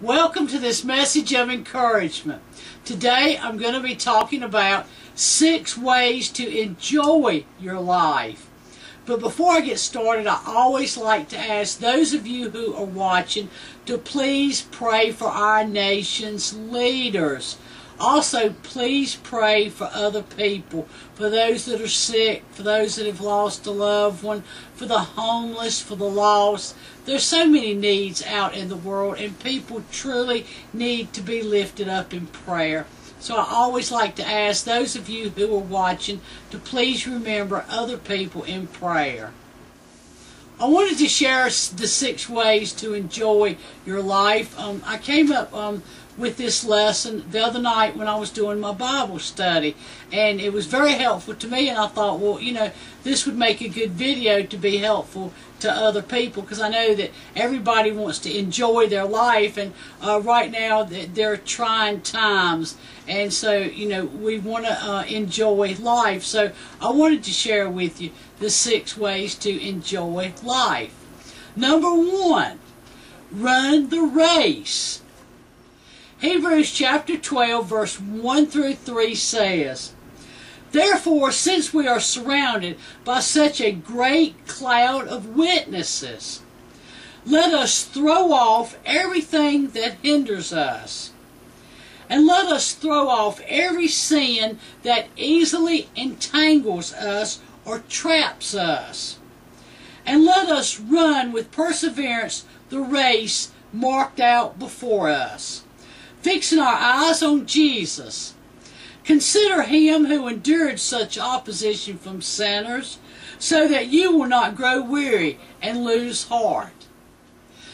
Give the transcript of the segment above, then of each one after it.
Welcome to this message of encouragement. Today I'm going to be talking about six ways to enjoy your life. But before I get started, I always like to ask those of you who are watching to please pray for our nation's leaders. Also, please pray for other people, for those that are sick, for those that have lost a loved one, for the homeless, for the lost. There's so many needs out in the world, and people truly need to be lifted up in prayer. So I always like to ask those of you who are watching to please remember other people in prayer. I wanted to share the six ways to enjoy your life. Um, I came up um, with this lesson the other night when I was doing my Bible study. And it was very helpful to me. And I thought, well, you know, this would make a good video to be helpful to other people because I know that everybody wants to enjoy their life. And uh, right now, they're trying times. And so, you know, we want to uh, enjoy life. So I wanted to share with you the six ways to enjoy life. Number one, run the race. Hebrews chapter 12, verse 1 through 3 says, Therefore, since we are surrounded by such a great cloud of witnesses, let us throw off everything that hinders us. And let us throw off every sin that easily entangles us or traps us. And let us run with perseverance the race marked out before us fixing our eyes on Jesus. Consider him who endured such opposition from sinners, so that you will not grow weary and lose heart.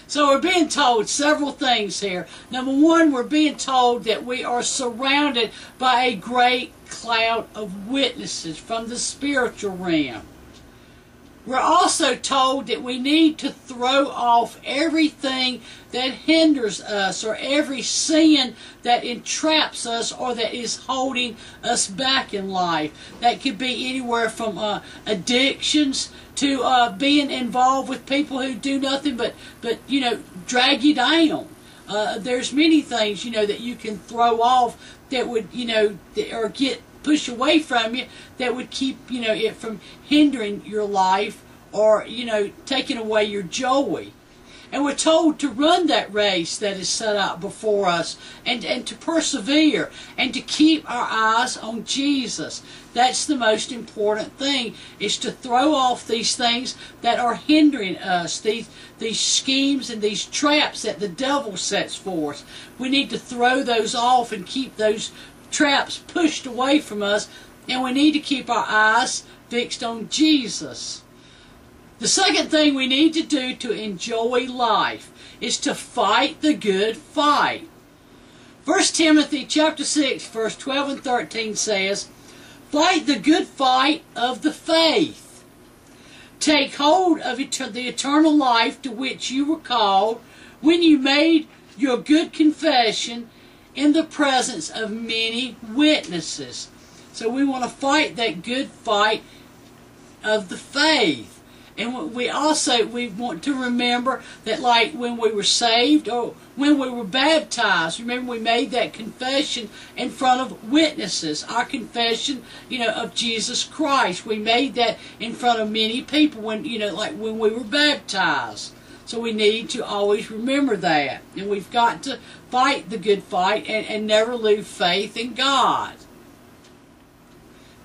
So we're being told several things here. Number one, we're being told that we are surrounded by a great cloud of witnesses from the spiritual realm. We're also told that we need to throw off everything that hinders us or every sin that entraps us or that is holding us back in life. That could be anywhere from uh, addictions to uh, being involved with people who do nothing but, but you know, drag you down. Uh, there's many things, you know, that you can throw off that would, you know, or get push away from you that would keep you know it from hindering your life or you know taking away your joy and we're told to run that race that is set out before us and, and to persevere and to keep our eyes on Jesus. That's the most important thing is to throw off these things that are hindering us, these, these schemes and these traps that the devil sets for us. We need to throw those off and keep those traps pushed away from us, and we need to keep our eyes fixed on Jesus. The second thing we need to do to enjoy life is to fight the good fight. 1 Timothy chapter 6 verse 12 and 13 says, Fight the good fight of the faith. Take hold of the eternal life to which you were called when you made your good confession in the presence of many witnesses. So we want to fight that good fight of the faith. And we also we want to remember that like when we were saved or when we were baptized, remember we made that confession in front of witnesses. Our confession, you know, of Jesus Christ. We made that in front of many people when you know, like when we were baptized. So we need to always remember that. And we've got to fight the good fight and, and never lose faith in God.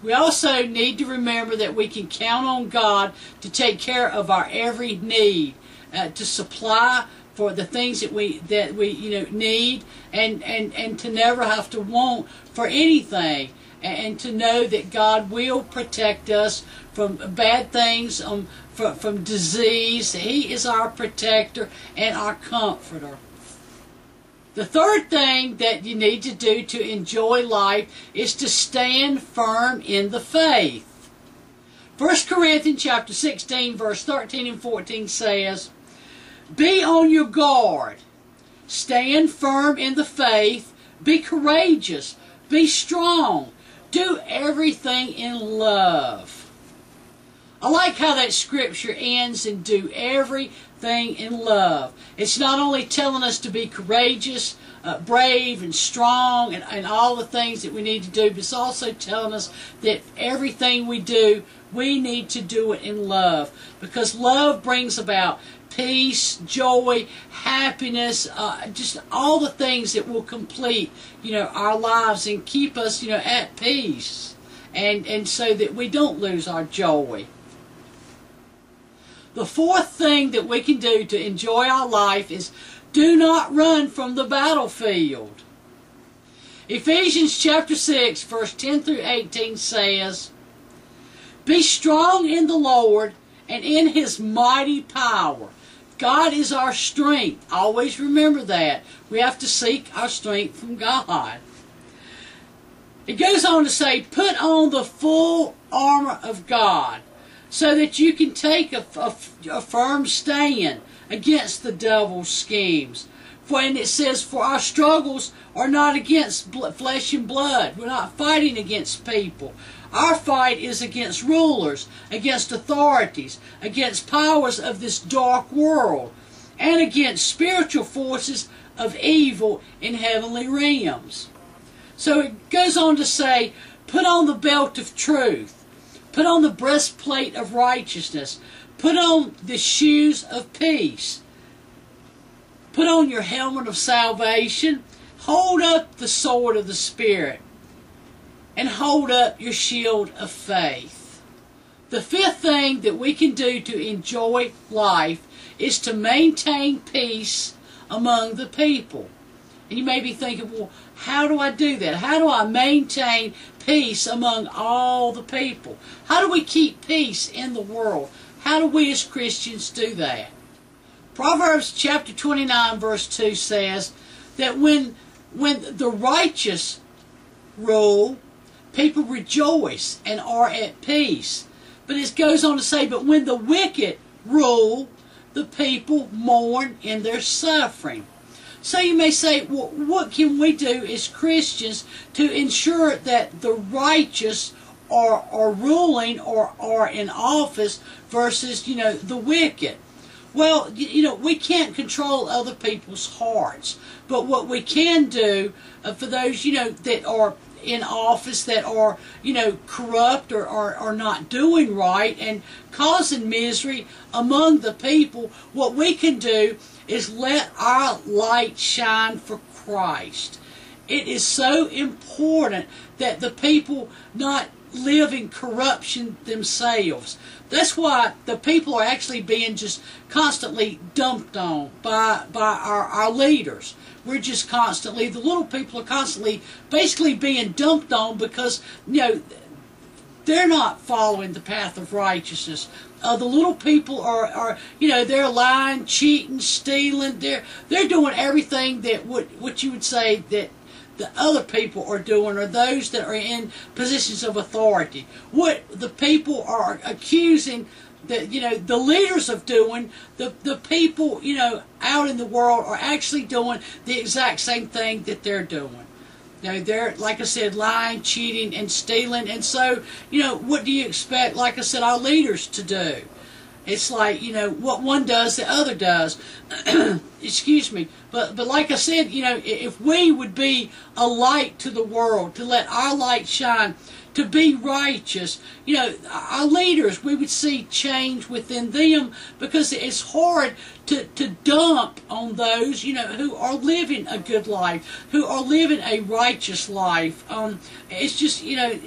We also need to remember that we can count on God to take care of our every need, uh, to supply for the things that we that we you know need, and and and to never have to want for anything, and, to know that God will protect us from bad things, um, from, from disease. He is our protector and our comforter. The third thing that you need to do to enjoy life is to stand firm in the faith. 1 Corinthians chapter 16 verse 13 and 14 says, Be on your guard. Stand firm in the faith. Be courageous. Be strong. Do everything in love. I like how that scripture ends and do everything in love. It's not only telling us to be courageous, uh, brave, and strong, and, and all the things that we need to do, but it's also telling us that everything we do, we need to do it in love. Because love brings about peace, joy, happiness, uh, just all the things that will complete, you know, our lives and keep us, you know, at peace. And, and so that we don't lose our joy. The fourth thing that we can do to enjoy our life is do not run from the battlefield. Ephesians chapter 6, verse 10 through 18 says, Be strong in the Lord and in his mighty power. God is our strength. Always remember that. We have to seek our strength from God. It goes on to say, put on the full armor of God so that you can take a, a, a firm stand against the devil's schemes. For and it says, for our struggles are not against flesh and blood. We're not fighting against people. Our fight is against rulers, against authorities, against powers of this dark world, and against spiritual forces of evil in heavenly realms. So it goes on to say, put on the belt of truth, put on the breastplate of righteousness, put on the shoes of peace, put on your helmet of salvation, hold up the sword of the Spirit and hold up your shield of faith. The fifth thing that we can do to enjoy life is to maintain peace among the people. And you may be thinking, well, how do I do that? How do I maintain peace among all the people? How do we keep peace in the world? How do we as Christians do that? Proverbs chapter 29 verse 2 says that when when the righteous rule people rejoice and are at peace. But it goes on to say, but when the wicked rule, the people mourn in their suffering. So you may say, well, what can we do as Christians to ensure that the righteous are, are ruling or are in office versus, you know, the wicked? Well, you know, we can't control other people's hearts. But what we can do uh, for those, you know, that are in office that are, you know, corrupt or are, not doing right and causing misery among the people, what we can do is let our light shine for Christ. It is so important that the people not live in corruption themselves. That's why the people are actually being just constantly dumped on by by our, our leaders. We're just constantly the little people are constantly basically being dumped on because you know they're not following the path of righteousness. Uh, the little people are, are, you know, they're lying, cheating, stealing. They're they're doing everything that what what you would say that the other people are doing or those that are in positions of authority. What the people are accusing the you know the leaders of doing, the the people you know out in the world are actually doing the exact same thing that they're doing. You know, they're like I said, lying, cheating, and stealing, and so you know what do you expect? Like I said, our leaders to do. It's like, you know, what one does, the other does. Excuse me. But, but like I said, you know, if we would be a light to the world, to let our light shine, to be righteous, you know, our leaders, we would see change within them because it's hard to, to dump on those, you know, who are living a good life, who are living a righteous life. Um, it's just, you know,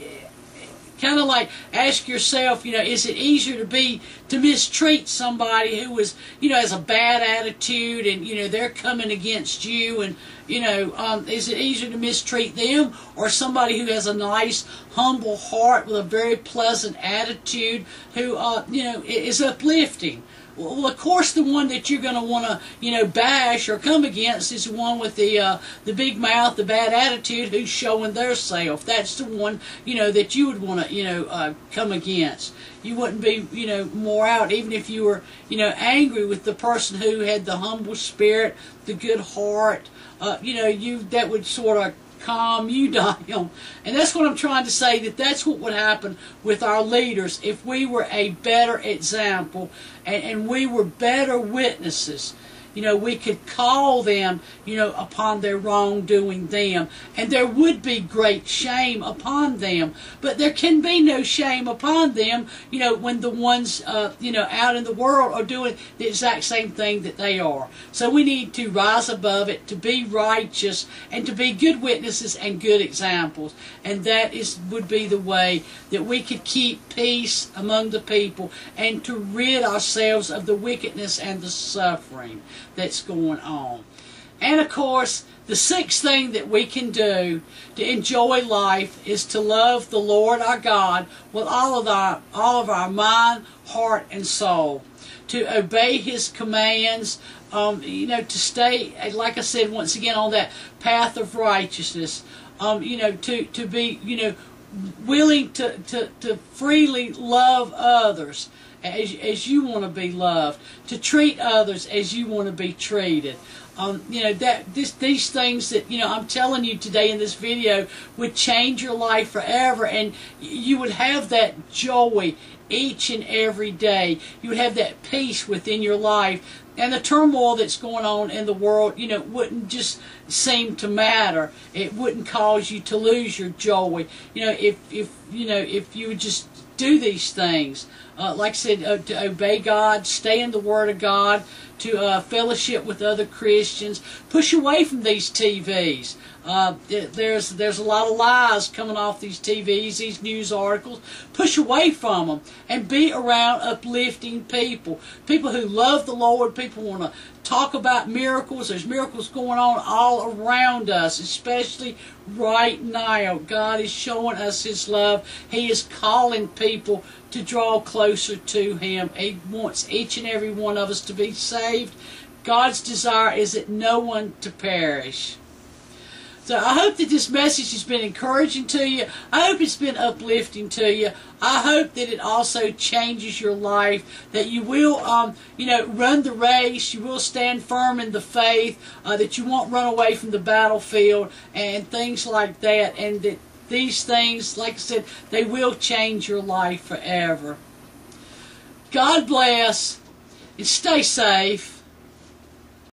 kind of like ask yourself, you know, is it easier to be to mistreat somebody who was, you know, has a bad attitude and you know they're coming against you, and you know, um, is it easier to mistreat them or somebody who has a nice, humble heart with a very pleasant attitude who, uh, you know, is uplifting? Well, of course, the one that you're going to want to, you know, bash or come against is the one with the uh, the big mouth, the bad attitude, who's showing their self. That's the one, you know, that you would want to, you know, uh, come against. You wouldn't be, you know, more out, even if you were, you know, angry with the person who had the humble spirit, the good heart. Uh, you know, you that would sort of calm you down. And that's what I'm trying to say, that that's what would happen with our leaders if we were a better example and, and we were better witnesses you know, we could call them, you know, upon their wrongdoing them. And there would be great shame upon them. But there can be no shame upon them, you know, when the ones, uh, you know, out in the world are doing the exact same thing that they are. So we need to rise above it, to be righteous, and to be good witnesses and good examples. And that is would be the way that we could keep peace among the people and to rid ourselves of the wickedness and the suffering that's going on. And of course, the sixth thing that we can do to enjoy life is to love the Lord our God with all of our all of our mind, heart, and soul. To obey His commands, um, you know, to stay, like I said once again, on that path of righteousness. Um, you know, to to be, you know, willing to, to, to freely love others as, as you want to be loved, to treat others as you want to be treated. Um, you know that this these things that you know I'm telling you today in this video would change your life forever, and you would have that joy each and every day. You would have that peace within your life, and the turmoil that's going on in the world, you know, wouldn't just seem to matter. It wouldn't cause you to lose your joy. You know, if if you know if you would just do these things. Uh, like I said, uh, to obey God, stay in the Word of God, to uh, fellowship with other Christians, push away from these TVs. Uh, there's there's a lot of lies coming off these TVs, these news articles. Push away from them and be around uplifting people, people who love the Lord. People want to talk about miracles. There's miracles going on all around us, especially right now. God is showing us His love. He is calling people to draw closer to Him. He wants each and every one of us to be saved. God's desire is that no one to perish. So I hope that this message has been encouraging to you. I hope it's been uplifting to you. I hope that it also changes your life, that you will, um, you know, run the race, you will stand firm in the faith, uh, that you won't run away from the battlefield and things like that, and that these things, like I said, they will change your life forever. God bless and stay safe.